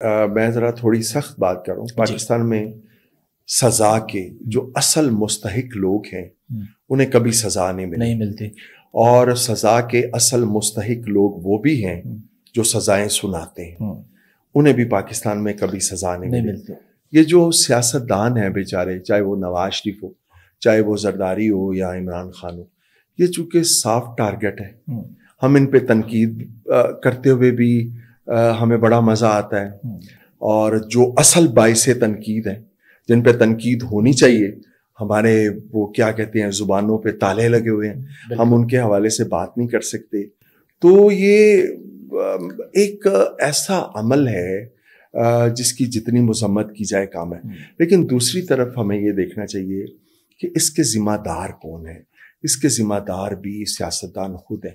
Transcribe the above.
मैं ज़रा थोड़ी सख्त बात करूँ पाकिस्तान में सज़ा के जो असल मुस्तक लोग हैं हम्म। उन्हें कभी सज़ा नहीं मिलती नहीं मिलती। और सज़ा के असल मुस्तक लोग वो भी हैं हम्म। जो सज़ाएँ सुनाते हैं। हम्म। उन्हें भी पाकिस्तान में कभी सज़ा नहीं, नहीं मिलती। ये जो सियासतदान हैं बेचारे चाहे वो नवाज़ शरीफ हो चाहे वो जरदारी हो या इमरान खान हो ये चूँकि साफ़ टारगेट है। हम इन पे तनकीद करते हुए भी हमें बड़ा मज़ा आता है। हम्म। और जो असल बायस तनकीद है जिन पे तनकीद होनी चाहिए हमारे वो क्या कहते हैं ज़ुबानों पे ताले लगे हुए हैं। हम उनके हवाले से बात नहीं कर सकते। तो ये एक ऐसा अमल है जिसकी जितनी मजम्मत की जाए काम है। हम्म। लेकिन दूसरी तरफ़ हमें ये देखना चाहिए कि इसके ज़िम्मेदार कौन है? इसके ज़िम्मेदार भी सियासतदान खुद हैं।